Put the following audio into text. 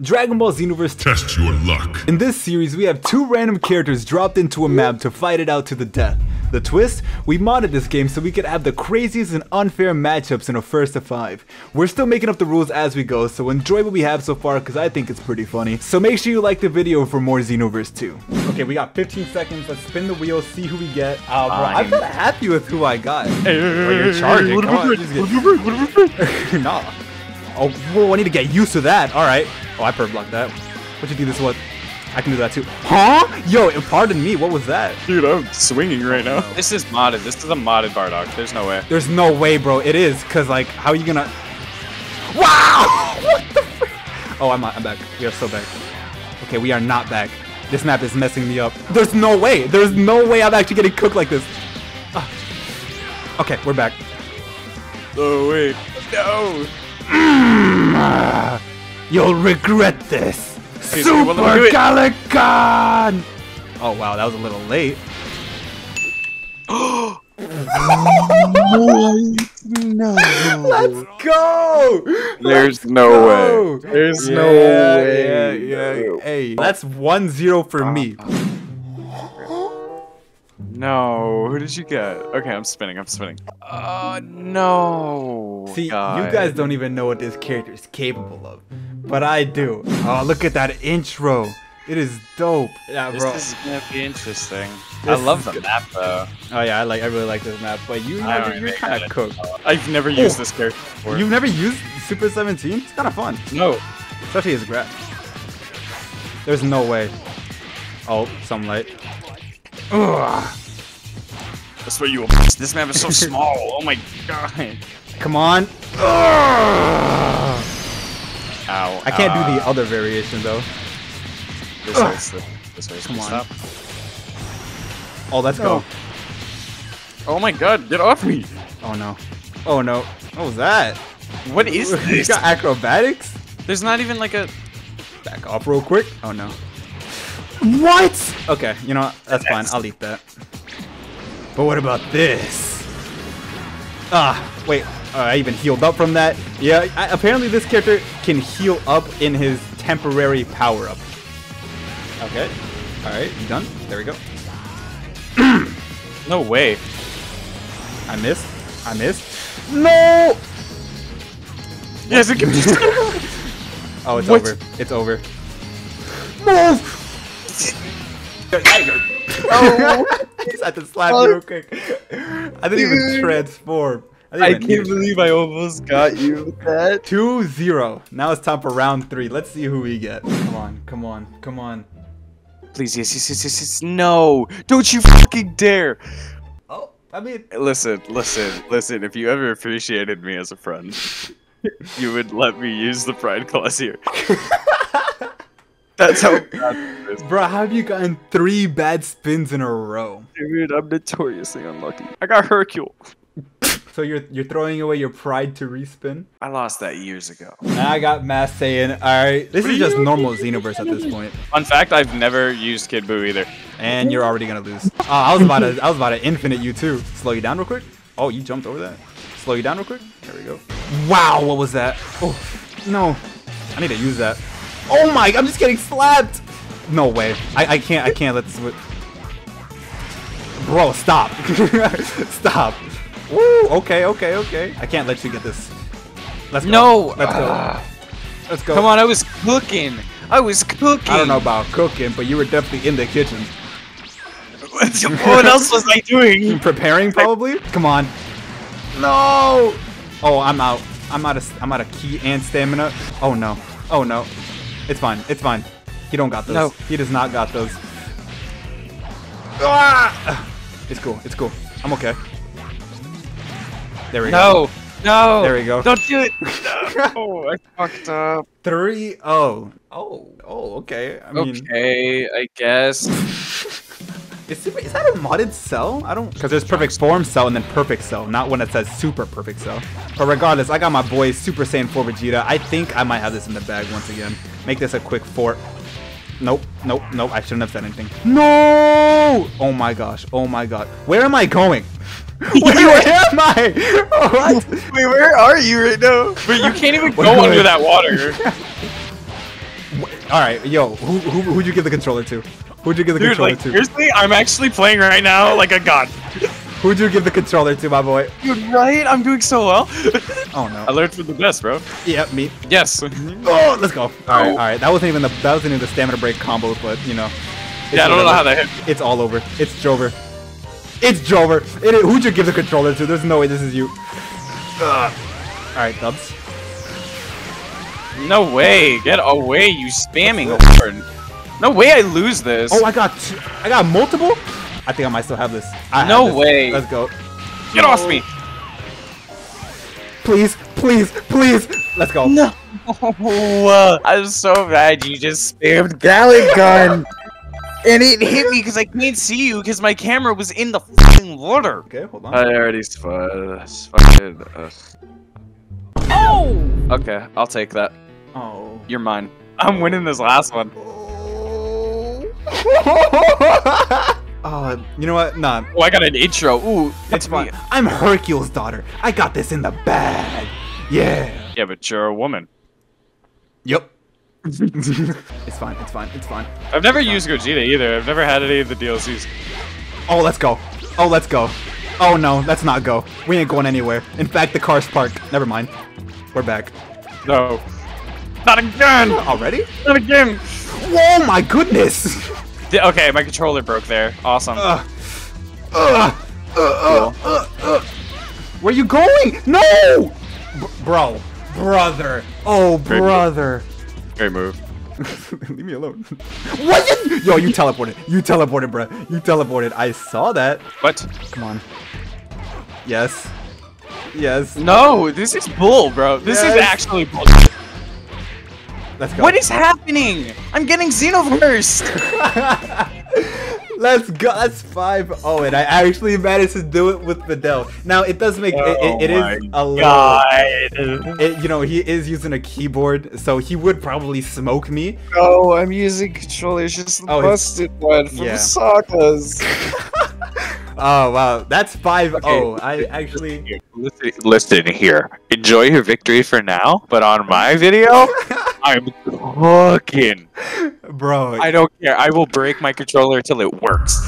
Dragon Ball Xenoverse Test your luck. In this series, we have two random characters dropped into a map to fight it out to the death. The twist? We modded this game so we could have the craziest and unfair matchups in a first to five. We're still making up the rules as we go, so enjoy what we have so far because I think it's pretty funny. So make sure you like the video for more Xenoverse 2. Okay, we got 15 seconds. Let's spin the wheel, see who we get. Oh, bro, I'm kind of happy with who I got. Hey, Oh, you're charging. Come on, just get- nah. Oh, whoa, I need to get used to that. All right. Oh, I perp blocked that. What you do this was? I can do that too. Huh? Yo, pardon me. What was that? Dude, I'm swinging right now. This is modded. This is a modded Bardock. There's no way. There's no way, bro. It is, cause like, how are you gonna? Wow! what the? Frick? Oh, I'm I'm back. We are so back. Okay, we are not back. This map is messing me up. There's no way. There's no way I'm actually getting cooked like this. Ah. Okay, we're back. Oh, wait. No! Ah, You'll regret this. Please, Super we will. Galick Gun! Oh wow, that was a little late. No. Let's go! There's Let's no go! way. There's yeah, no way. Yeah, yeah. Hey, that's 1-0 for me. No. Who did you get? Okay, I'm spinning. I'm spinning. Uh, no. See, you guys don't even know what this character is capable of, but I do. Oh, look at that intro. It is dope. Yeah, bro. This is gonna be interesting. This I love the good. map though. Oh yeah, I like. I really like this map, but you, I you're, you're kind of cooked. I've never used this character before. You've never used Super 17? It's kind of fun, No. especially his grab. There's no way. Oh, some light. Ugh. That's where you. This map is so small. Oh my god. Come on. Ugh. Ow. I can't uh, do the other variation though. This the- This hurts. Come on. Stop. Oh, let's go. Oh my god, get off me! Oh no. Oh no. What was that? What is this? You got acrobatics? There's not even like a. Back off real quick. Oh no. What? Okay, you know what? That's fine. I'll eat that. But what about this? Ah, wait. Uh, I even healed up from that. Yeah, I, apparently this character can heal up in his temporary power up. Okay. All right, you done? There we go. No way. I missed. I missed. No! Yes, it can. Oh, it's What? over. It's over. Move! oh! Just had to slap you real quick. I didn't even transform. didn't I can't believe I almost got you with that. 2-0. Now it's time for round three. Let's see who we get. Come on, come on, come on. Please, yes, yes, yes, yes, yes. No! Don't you fucking dare! Oh, I mean, Listen, listen, listen. If you ever appreciated me as a friend, you would let me use the pride clause here. That's how bad this is. bro, how have you gotten three bad spins in a row? Dude, I'm notoriously unlucky. I got Hercule. So you're you're throwing away your pride to respin? I lost that years ago. I got Mass saying, alright, this is just normal Xenoverse at this point. Fun fact: I've never used Kid Buu either. And you're already gonna lose. Oh, I was about to I was about to infinite you too. Slow you down real quick. Oh, you jumped over that. Slow you down real quick. There we go. Wow, what was that? Oh no. I need to use that. Oh my I'm just getting slapped! No way. I, I can't I can't let this wi- Bro, stop. stop. Woo, okay, okay, okay. I can't let you get this. Let's go. No! Let's go. Let's go. Come on, I was cooking. I was cooking. I don't know about cooking, but you were definitely in the kitchen. what else was I doing? Preparing probably? Come on. No! Oh, I'm out. I'm out of I'm out of ki and stamina. Oh no. Oh no. It's fine. It's fine. He don't got those. No. He does not got those. Ah! It's cool. It's cool. I'm okay. There we go. No, no. There we go. Don't do it. No, I fucked up. 3 Oh. Oh. Oh, okay. I mean, Okay, I guess. Is, super, is that a modded cell? I don't. Because there's perfect form cell and then perfect cell, not one that says super perfect cell. But regardless, I got my boy Super Saiyan 4 Vegeta. I think I might have this in the bag once again. Make this a quick fort. Nope, nope, nope. I shouldn't have said anything. No! Oh my gosh. Oh my god. Where am I going? Wait, where am I? What? Wait, where are you right now? But you can't even go good. under that water. All right, yo, who who who'd you give the controller to? Who'd you give the Dude, controller like to? seriously, I'm actually playing right now like a god. Who'd you give the controller to, my boy? Dude, right? I'm doing so well. Oh I no. learned from the best, bro. Yep, me. Yes. Oh, let's go. All right, all right. That wasn't even the that wasn't even the stamina break combos, but you know. it's Yeah, I don't know how that hit. It's all over. It's Jover. It's Jover. It, is- who'd you give the controller to? There's no way this is you. Ugh. All right, Dubs. No way. Get away, you spamming award. No way I lose this. Oh, I got two, I got multiple. I think I might still have this. I have No this. way. Let's go. Get off me. Please, please, please. Let's go. No. I'm so mad you just spammed Galick Gun. And it hit me because I can't see you because my camera was in the fucking water. Okay, hold on. I already fucking. Oh! Okay, I'll take that. oh. You're mine. I'm winning this last one. Oh. Oh, you know what? Nah, Oh, I got an intro. Ooh, it's it's fine. me. I'm Hercule's daughter. I got this in the bag. Yeah. Yeah, but you're a woman. Yep. it's fine. It's fine. It's fine. I've never used Gogeta either. I've never had any of the DLCs. Oh, let's go. Oh, let's go. Oh no, let's not go. We ain't going anywhere. In fact, the car's parked. Never mind. We're back. No. Not again! Already? Not again! Oh my goodness! Okay, my controller broke there. Awesome. Ugh. Ugh. Uh, uh, uh, uh. Where you going? No! B- bro. Brother. Oh, Great move. brother. Great move. Leave me alone. what? You- Yo, you teleported. You teleported, bro. You teleported. I saw that. What? Come on. Yes. Yes. No, this is bull, bro. This is actually bull. Let's go. What is happening? I'm getting Xenoverse! Let's go. That's 5 Oh, and I actually managed to do it with Videl. Now, it does make it, it, it Oh is a little. It, you know, he is using a keyboard, so he would probably smoke me. No, I'm using controllers, just the Oh, it's- busted one from yeah. Sagas. Oh, wow. That's 5 Okay. Oh. I actually. Listen, listen here. Enjoy your victory for now, but on my video, I'm cooking. Bro. I don't care. I will break my controller till it works.